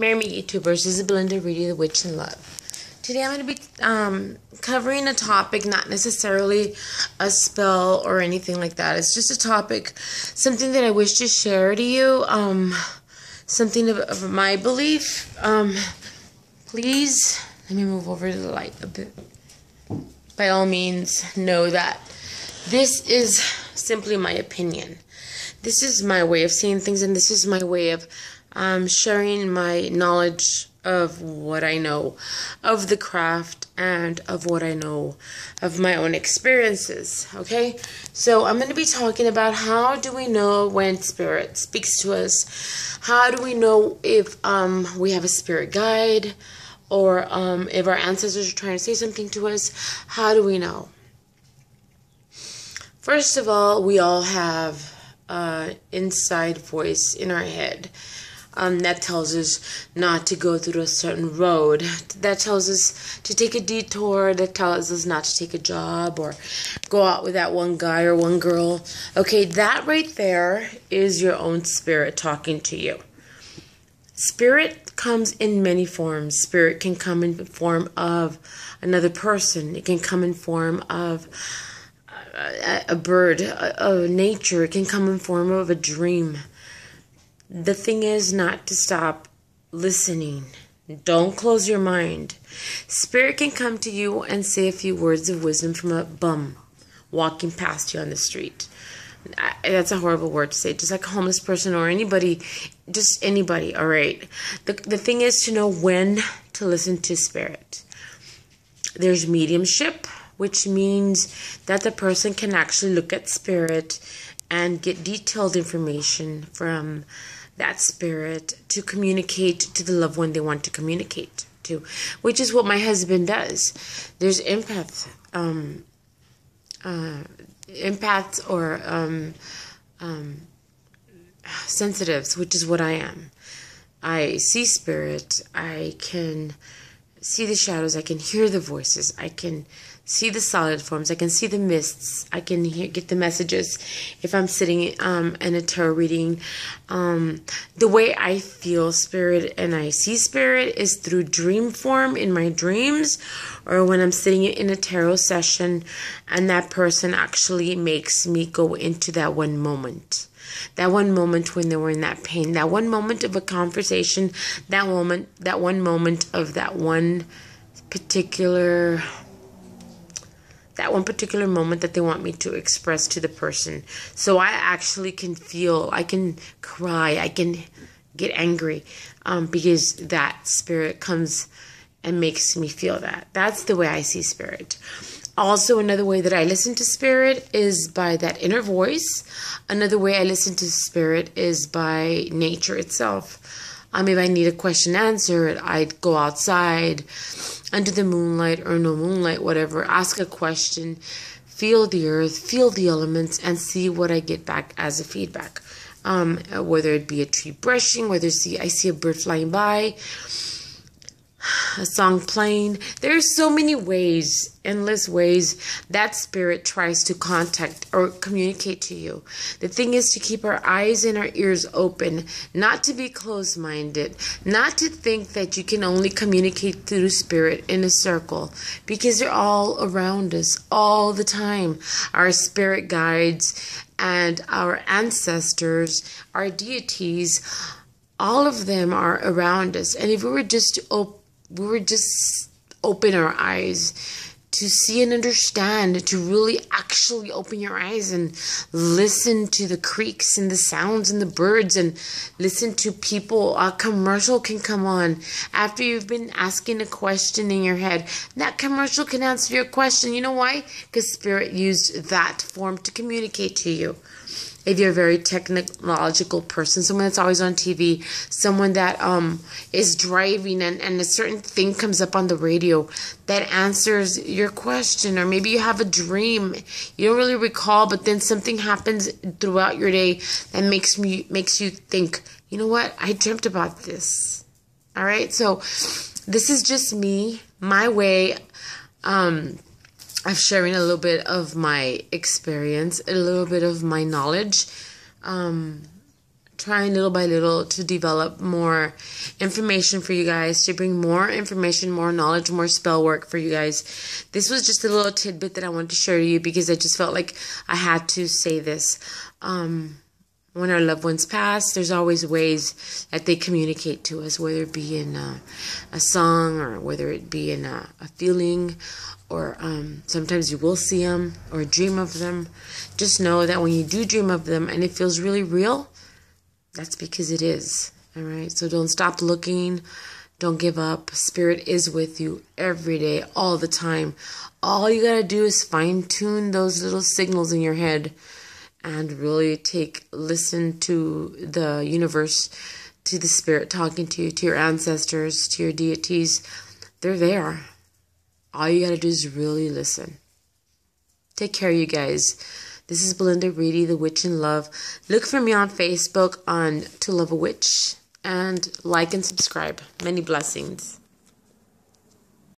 Marry Me YouTubers. This is Belinda Reedy, the Witch in Love. Today I'm going to be um, covering a topic, not necessarily a spell or anything like that. It's just a topic, something that I wish to share to you, um, something of, of my belief. Um, please, let me move over to the light a bit. By all means, know that this is simply my opinion. This is my way of seeing things, and this is my way of um, sharing my knowledge of what I know of the craft and of what I know of my own experiences. Okay, so I'm going to be talking about how do we know when spirit speaks to us? How do we know if um, we have a spirit guide or um, if our ancestors are trying to say something to us? How do we know? First of all, we all have an inside voice in our head um, that tells us not to go through a certain road. That tells us to take a detour. That tells us not to take a job or go out with that one guy or one girl. Okay, that right there is your own spirit talking to you. Spirit comes in many forms. Spirit can come in form of another person. It can come in form of a, a bird, a nature. It can come in form of a dream the thing is not to stop listening. Don't close your mind. Spirit can come to you and say a few words of wisdom from a bum walking past you on the street. That's a horrible word to say, just like a homeless person or anybody, just anybody, all right? The, the thing is to know when to listen to spirit. There's mediumship, which means that the person can actually look at spirit and get detailed information from that spirit to communicate to the loved one they want to communicate to, which is what my husband does. There's empath, um, uh, empaths or um, um, sensitives, which is what I am. I see spirit. I can see the shadows. I can hear the voices. I can see the solid forms. I can see the mists. I can hear, get the messages if I'm sitting um, in a tarot reading. Um, the way I feel spirit and I see spirit is through dream form in my dreams or when I'm sitting in a tarot session and that person actually makes me go into that one moment. That one moment when they were in that pain, that one moment of a conversation, that moment, that one moment of that one particular that one particular moment that they want me to express to the person. So I actually can feel, I can cry, I can get angry um, because that spirit comes and makes me feel that. That's the way I see spirit. Also, another way that I listen to spirit is by that inner voice. Another way I listen to spirit is by nature itself. Um, if I need a question answered, I'd go outside under the moonlight or no moonlight, whatever, ask a question, feel the earth, feel the elements, and see what I get back as a feedback. Um, whether it be a tree brushing, whether see I see a bird flying by, a song playing. There's so many ways, endless ways that spirit tries to contact or communicate to you. The thing is to keep our eyes and our ears open, not to be closed minded, not to think that you can only communicate through spirit in a circle because they're all around us all the time. Our spirit guides and our ancestors, our deities, all of them are around us. And if we were just to open we were just open our eyes to see and understand, to really actually open your eyes and listen to the creaks and the sounds and the birds and listen to people. A commercial can come on after you've been asking a question in your head. That commercial can answer your question. You know why? Because Spirit used that form to communicate to you if you're a very technological person, someone that's always on TV, someone that um is driving and, and a certain thing comes up on the radio that answers your question, or maybe you have a dream you don't really recall, but then something happens throughout your day that makes me makes you think, you know what, I dreamt about this. All right, so this is just me, my way. Um, of sharing a little bit of my experience, a little bit of my knowledge, um, trying little by little to develop more information for you guys, to bring more information, more knowledge, more spell work for you guys. This was just a little tidbit that I wanted to share to you because I just felt like I had to say this. Um, when our loved ones pass, there's always ways that they communicate to us, whether it be in a, a song or whether it be in a, a feeling, or um, sometimes you will see them or dream of them. Just know that when you do dream of them and it feels really real, that's because it is. All right. So don't stop looking. Don't give up. Spirit is with you every day, all the time. All you got to do is fine tune those little signals in your head and really take listen to the universe to the spirit talking to you to your ancestors to your deities. They're there. All you gotta do is really listen. Take care you guys. This is belinda reedy the witch in love. Look for me on facebook on to love a witch and like and subscribe. Many blessings